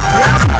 Yeah.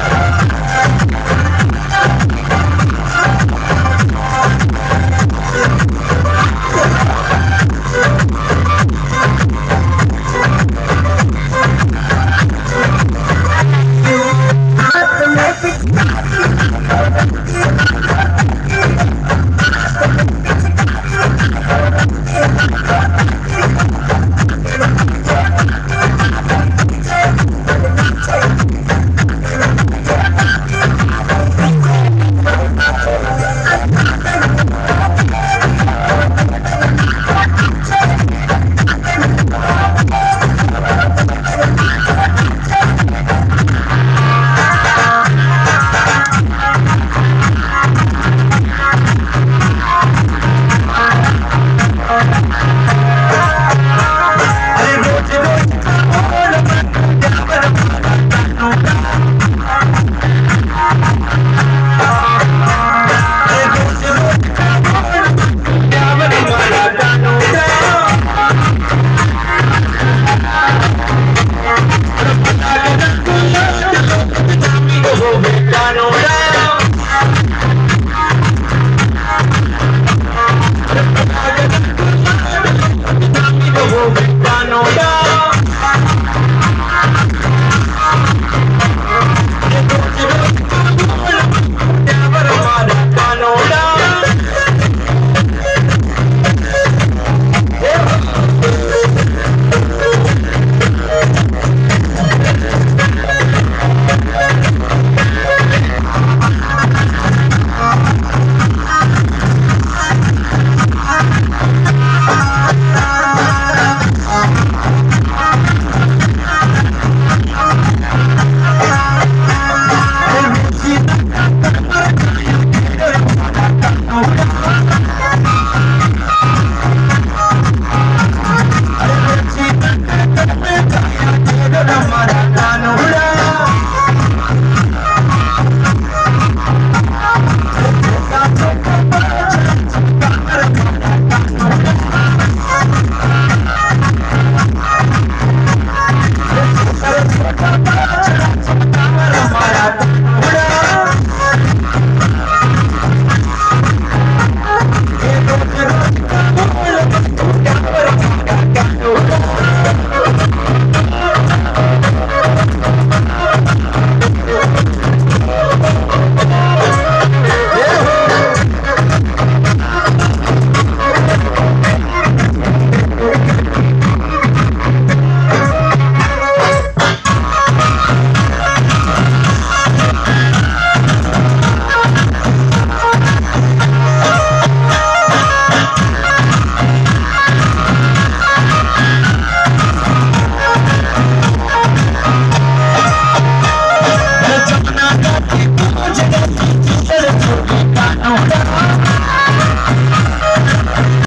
no doubt.